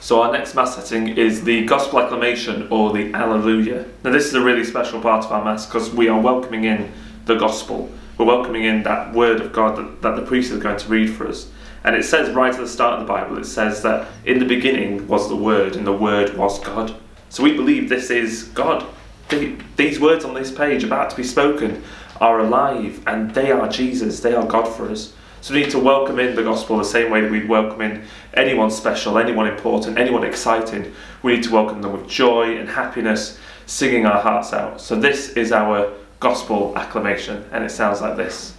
So our next Mass setting is the Gospel Acclamation or the Alleluia. Now this is a really special part of our Mass because we are welcoming in the Gospel. We're welcoming in that Word of God that, that the priest is going to read for us. And it says right at the start of the Bible, it says that in the beginning was the Word and the Word was God. So we believe this is God. The, these words on this page about to be spoken are alive and they are Jesus, they are God for us. So we need to welcome in the gospel the same way that we'd welcome in anyone special, anyone important, anyone exciting. We need to welcome them with joy and happiness, singing our hearts out. So this is our gospel acclamation, and it sounds like this.